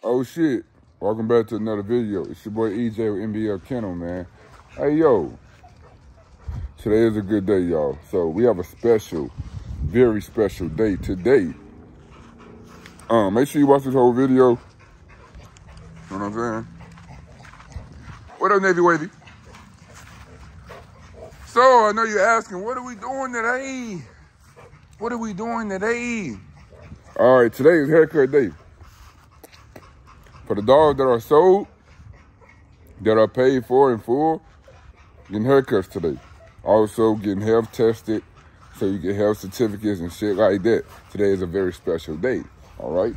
Oh shit. Welcome back to another video. It's your boy EJ with NBF Kennel, man. Hey yo. Today is a good day, y'all. So we have a special, very special day today. Um, make sure you watch this whole video. You know what I'm saying? What up, Navy Wavy? So I know you're asking, what are we doing today? What are we doing today? All right, today is haircut day. For the dogs that are sold, that are paid for in full, getting haircuts today. Also getting health tested so you get health certificates and shit like that. Today is a very special day, all right?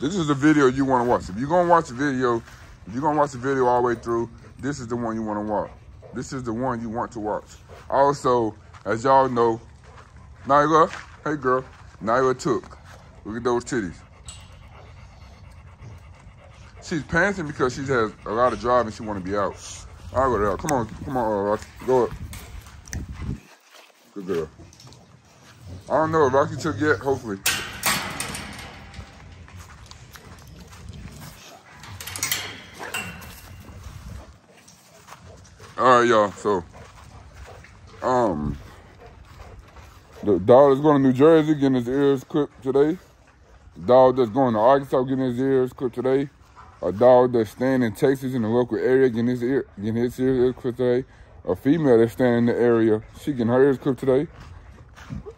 This is the video you wanna watch. If you're gonna watch the video, if you're gonna watch the video all the way through, this is the one you wanna watch. This is the one you want to watch. Also, as y'all know, Nyla, hey girl, Nyla took. Look at those titties. She's panting because she has a lot of drive and she want to be out. I'll go there. Come on, come on, uh, Rocky. Go up. Good girl. I don't know if Rocky took yet, hopefully. All right, y'all. So, um, the dog is going to New Jersey getting his ears clipped today. The dog that's going to Arkansas getting his ears clipped today. A dog that's staying in Texas in the local area getting his ear getting his ears clipped today. A female that's staying in the area, she getting her ears clipped today.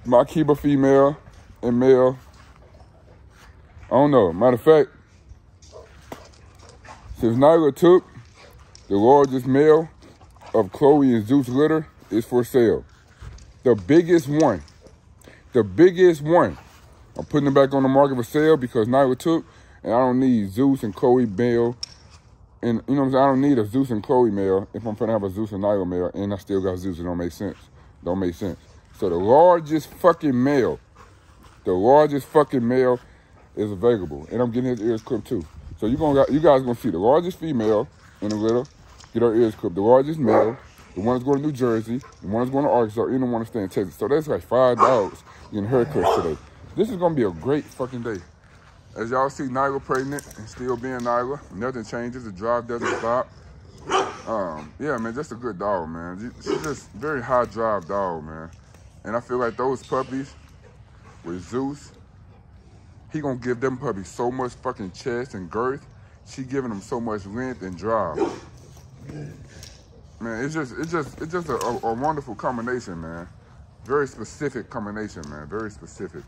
My keeper female and male. I don't know. Matter of fact, since Nyla took the largest male of Chloe and Zeus litter is for sale. The biggest one. The biggest one. I'm putting it back on the market for sale because Nyla took, and I don't need Zeus and Chloe male. And you know what I'm saying? I don't need a Zeus and Chloe male if I'm gonna have a Zeus and Nyla male, and I still got Zeus. It don't make sense. Don't make sense. So the largest fucking male, the largest fucking male is available, and I'm getting his ears clipped too. So you gonna you guys gonna see the largest female in the litter get her ears clipped. The largest male, the one that's going to New Jersey, the one that's going to Arkansas, and the one that's staying in Texas. So that's like five dogs getting haircuts today. This is gonna be a great fucking day. As y'all see, Nyla pregnant and still being Nyla. Nothing changes. The drive doesn't stop. Um, yeah, man, just a good dog, man. She's just very high drive dog, man. And I feel like those puppies with Zeus, he gonna give them puppies so much fucking chest and girth. She giving them so much length and drive. Man, it's just it's just it's just a, a, a wonderful combination, man. Very specific combination, man. Very specific.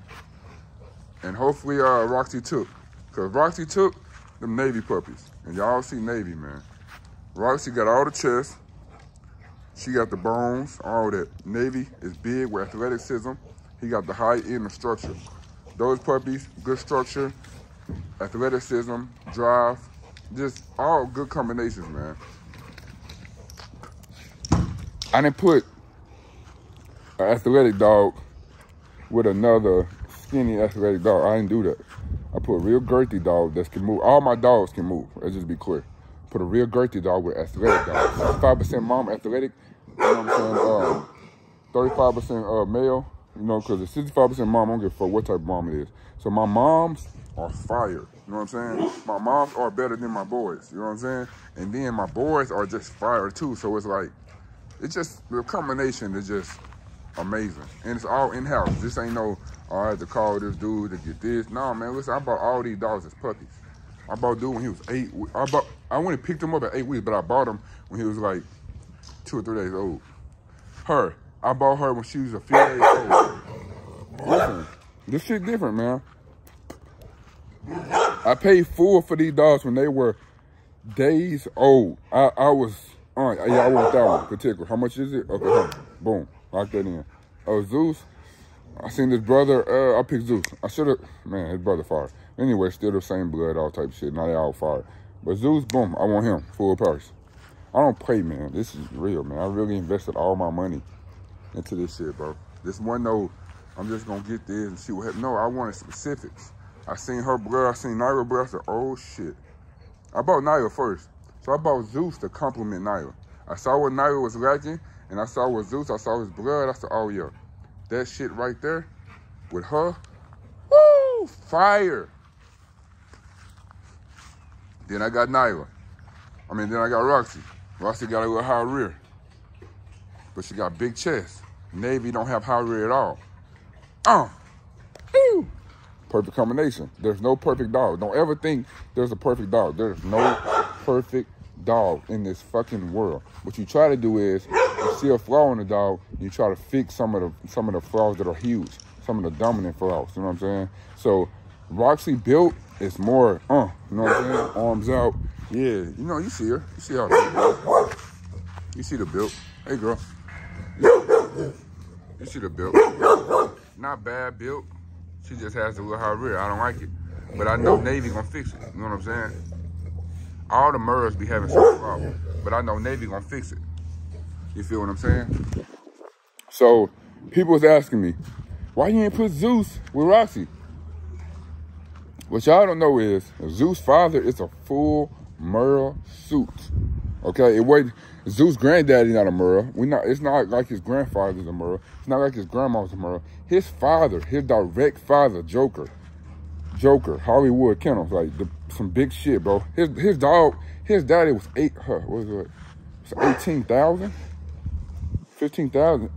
And hopefully uh Roxy took. Cause Roxy took them Navy puppies. And y'all see Navy, man. Roxy got all the chest. She got the bones, all that. Navy is big with athleticism. He got the height and the structure. Those puppies, good structure, athleticism, drive, just all good combinations, man. I didn't put an athletic dog with another skinny athletic dog. I didn't do that. I put a real girthy dog that can move. All my dogs can move. Let's just be clear. Put a real girthy dog with athletic dog. Five percent mom athletic. You know what I'm saying? Um, Thirty-five percent uh, male. You know, because it's sixty-five percent mom, I don't give a fuck what type of mom it is. So my moms are fire. You know what I'm saying? My moms are better than my boys. You know what I'm saying? And then my boys are just fire too. So it's like it's just the combination is just amazing. And it's all in-house. This ain't no, all right, to call this dude to get this. No, man, listen, I bought all these dogs as puppies. I bought dude when he was eight. I bought, I went and picked him up at eight weeks, but I bought him when he was like two or three days old. Her, I bought her when she was a few days old. Listen, this shit different, man. I paid full for these dogs when they were days old. I, I was all right, yeah, I want that one particular. How much is it? Okay, boom, lock that in. Oh, Zeus. I seen this brother. Uh, I picked Zeus. I should have. Man, his brother fired. Anyway, still the same blood, all type shit. Now they all fired. But Zeus, boom, I want him full price. I don't play, man. This is real, man. I really invested all my money into this shit, bro. This one, no, I'm just gonna get this and see what happens. No, I wanted specifics. I seen her blood. I seen Nyla blood. I said, oh shit. I bought Nyla first. So I bought Zeus to compliment Nyla. I saw what Nyla was lacking, and I saw with Zeus, I saw his blood. I said, oh yeah, that shit right there with her, woo, fire. Then I got Nyla. I mean, then I got Roxy. Roxy got a little high rear, but she got big chest. Navy don't have high rear at all. Uh. Oh, Ew. perfect combination. There's no perfect dog. Don't ever think there's a perfect dog. There's no perfect dog in this fucking world. What you try to do is you see a flaw in the dog, you try to fix some of the some of the flaws that are huge, some of the dominant flaws. You know what I'm saying? So Roxy built is more, uh, you know what I'm saying? Arms out. Yeah, you know, you see her. You see how You see the build. Hey girl. You see the build. Not bad built. She just has a little high rear. I don't like it. But I know Navy gonna fix it. You know what I'm saying? All the Merles be having some problem. But I know Navy gonna fix it. You feel what I'm saying? So people was asking me, why you ain't put Zeus with Roxy? What y'all don't know is Zeus' father is a full Merle suit. Okay, it was Zeus' granddaddy not a Merle. We not. It's not like his grandfather's a Merle. It's not like his grandma's a Merle. His father, his direct father, Joker, Joker, Hollywood Kennels, like the, some big shit, bro. His his dog, his daddy was eight. Huh, what was it? eighteen thousand, fifteen thousand.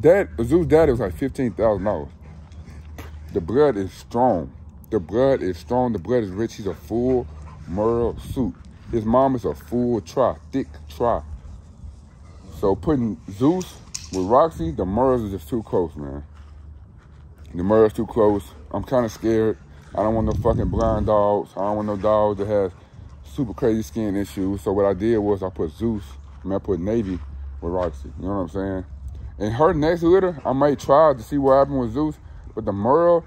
Dad, Zeus' daddy was like fifteen thousand dollars. The blood is strong. The blood is strong. The blood is rich. He's a full Merle suit. His mom is a full tri, thick tri. So putting Zeus with Roxy, the Merles is just too close, man. The Merles too close. I'm kind of scared. I don't want no fucking blind dogs. I don't want no dogs that have super crazy skin issues. So what I did was I put Zeus, I, mean, I put Navy with Roxy. You know what I'm saying? And her next litter, I might try to see what happened with Zeus. But the Merle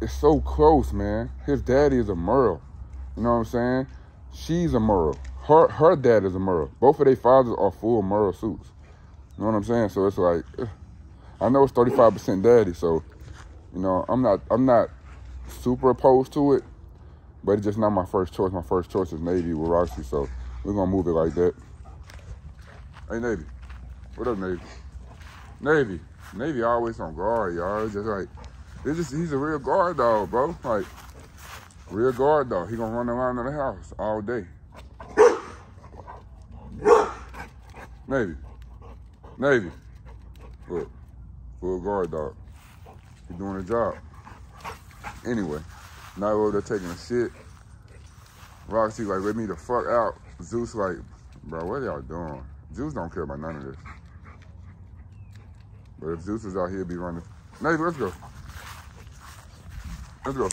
is so close, man. His daddy is a Merle. You know what I'm saying? She's a Merle. Her her dad is a Merle. Both of their fathers are full Merle suits. You know what I'm saying? So it's like, eh. I know it's 35% daddy, so you know I'm not I'm not super opposed to it, but it's just not my first choice. My first choice is Navy with Roxy, so we're gonna move it like that. Hey Navy, what up Navy? Navy, Navy always on guard, y'all. Just like, it's just he's a real guard dog, bro. Like Real guard dog. He gonna run around in the house all day. Navy. Navy. Look. Full guard dog. He doing a job. Anyway. Now over there taking a shit. Roxy like, let me the fuck out. Zeus like, bro, what y'all doing? Zeus don't care about none of this. But if Zeus is out here, be running. Navy, let's go. Let's go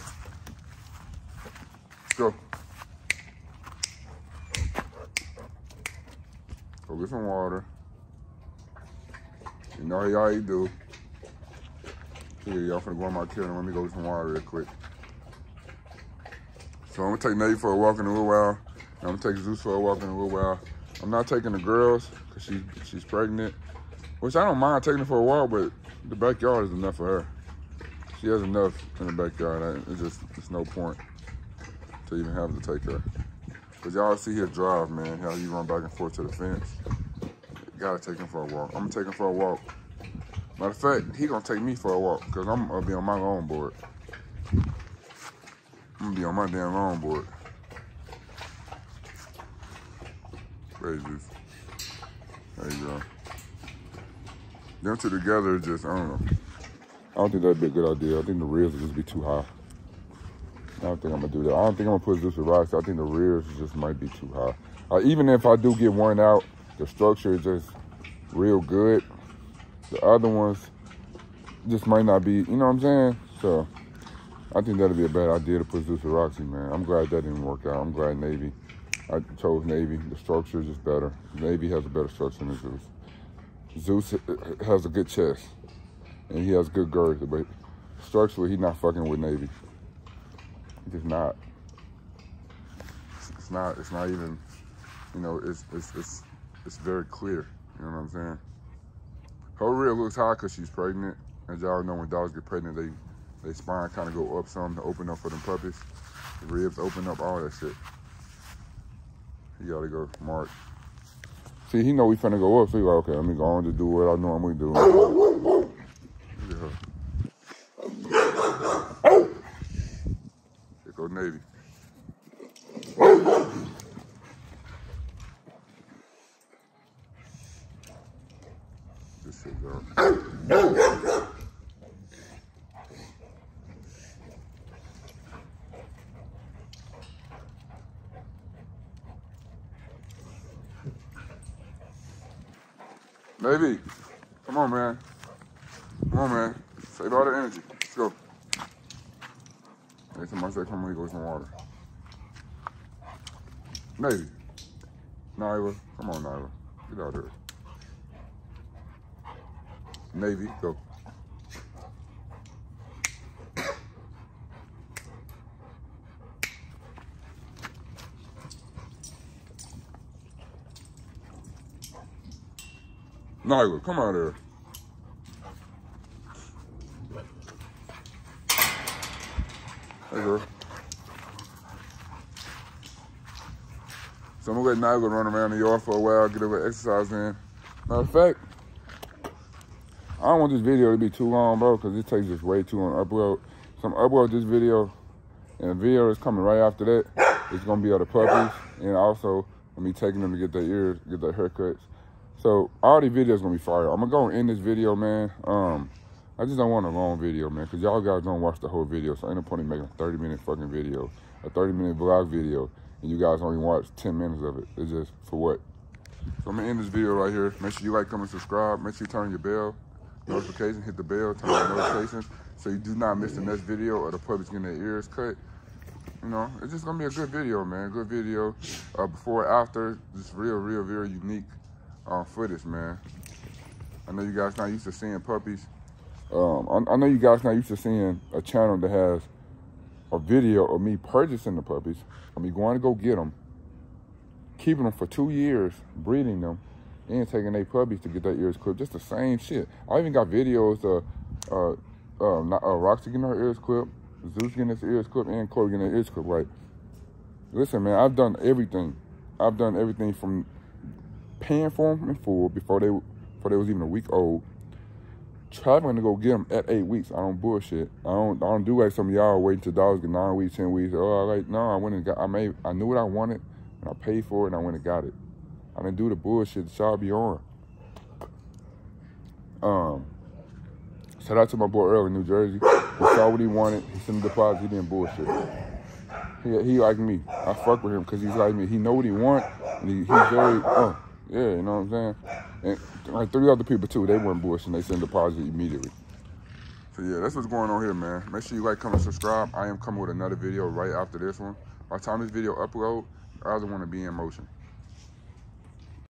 go. Go get some water. You know how y'all do. Y'all finna go on my kitchen. And let me go get some water real quick. So I'm gonna take Nate for a walk in a little while. I'm gonna take Zeus for a walk in a little while. I'm not taking the girls because she, she's pregnant, which I don't mind taking her for a walk, but the backyard is enough for her. She has enough in the backyard. It's just, it's no point to even have to take her. Cause y'all see his drive, man, how he run back and forth to the fence. gotta take him for a walk. I'm gonna take him for a walk. Matter of fact, he gonna take me for a walk because I'm gonna be on my own board. I'm gonna be on my damn own board. Babies. There you go. Them two together just, I don't know. I don't think that'd be a good idea. I think the rears would just be too high. I don't think I'm gonna do that. I don't think I'm gonna put this with rocks. I think the rears just might be too high. Uh, even if I do get one out, the structure is just real good. The other ones just might not be, you know what I'm saying? So I think that'd be a bad idea to put Zeus with Roxy, man. I'm glad that didn't work out. I'm glad Navy. I chose Navy. The structure is just better. Navy has a better structure than Zeus. Zeus has a good chest and he has good girth, but structurally he's not fucking with Navy. It's not. It's not. It's not even. You know. It's it's it's it's very clear. You know what I'm saying? Her rear looks high because she's pregnant. As y'all know, when dogs get pregnant, they they spine kind of go up some to open up for them puppies. The ribs open up, all that shit. He gotta go Mark. See, he know we finna go up, so he like, okay, let me go on to do what I normally do. Navy. Navy, come on, man. Come on, man. Save all the energy. Let's go. Hey, somebody say, come on, go get some water. Navy. Nyla. Come on, Nyla. Get out here. Navy, go. Nyla, come out here. Hey, girl. So I'm gonna let Nyla run around the yard for a while, get a little exercise in. Matter of fact, I don't want this video to be too long, bro, because it takes just way too long to upload. So I'm upload this video, and the video is coming right after that. It's gonna be of the puppies, and also I'm be taking them to get their ears, get their haircuts. So all the videos gonna be fire. I'm gonna go end this video, man. Um, I just don't want a long video, man, because y'all guys don't watch the whole video. So ain't no point in making a 30 minute fucking video, a 30 minute vlog video, and you guys only watch 10 minutes of it. It's just for what? So I'm gonna end this video right here. Make sure you like, comment, subscribe. Make sure you turn your bell notification, hit the bell, turn on notifications so you do not miss the next video or the puppies getting their ears cut. You know, it's just gonna be a good video, man. Good video. Uh, before after, just real, real, very unique uh, footage, man. I know you guys not used to seeing puppies um, I, I, know you guys not used to seeing a channel that has a video of me purchasing the puppies, of me going to go get them, keeping them for two years, breeding them, and taking their puppies to get their ears clipped. Just the same shit. I even got videos of uh, uh, not, uh, Roxy getting her ears clipped, Zeus getting his ears clipped, and Chloe getting her ears clipped. Like, listen, man, I've done everything. I've done everything from paying for them in full before they before they was even a week old traveling to go get them at eight weeks. I don't bullshit. I don't. I don't do like some y'all wait till dogs get nine weeks, ten weeks. Oh, I like no. I went and got. I made. I knew what I wanted, and I paid for it, and I went and got it. I didn't do the bullshit that y'all be on. Um. Shout out to my boy Earl in New Jersey. He saw what he wanted. He sent the deposit. He didn't bullshit. He, he like me. I fuck with him because he's like me. He know what he want, and he, he's very. Oh, yeah, you know what I'm saying? And like three other people too, they weren't bullshitting. They sent deposit immediately. So yeah, that's what's going on here, man. Make sure you like, comment, subscribe. I am coming with another video right after this one. By the time this video upload, I other want to be in motion.